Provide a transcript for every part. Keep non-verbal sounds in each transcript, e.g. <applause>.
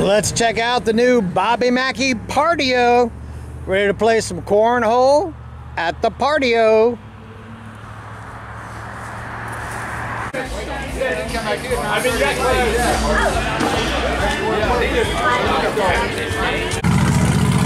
Let's check out the new Bobby Mackey Partio. Ready to play some cornhole at the Partio.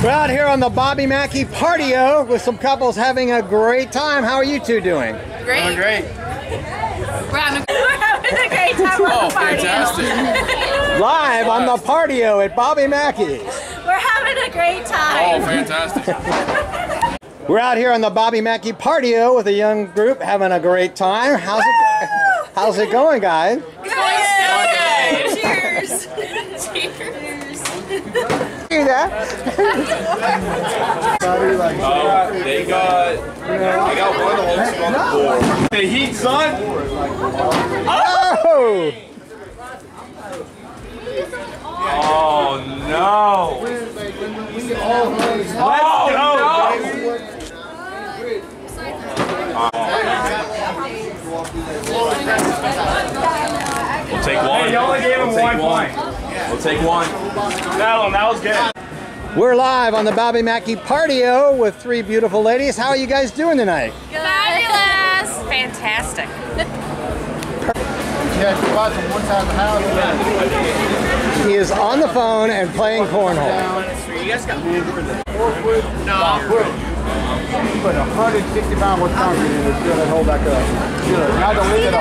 We're out here on the Bobby Mackey Partio with some couples having a great time. How are you two doing? Great. Doing great. We're having a, we're having a great time on Oh, the party. fantastic. Live on the Partio at Bobby Mackey's. We're having a great time. Oh, fantastic. <laughs> We're out here on the Bobby Mackey Partio with a young group having a great time. How's it, how's it going, guys? Good. Cheers. Cheers. See that? Uh, they got, they got one of them on the board. The heat, son. Oh! Oh no. Oh no. We'll take one. You only gave him We'll one point. We'll take one. That one, that was good. We're live on the Bobby Mackey Partio with three beautiful ladies. How are you guys doing tonight? Fabulous. He is on the phone and playing cornhole. you Put 160 pound worth concrete in it's gonna hold back up. Good. Now don't leave it.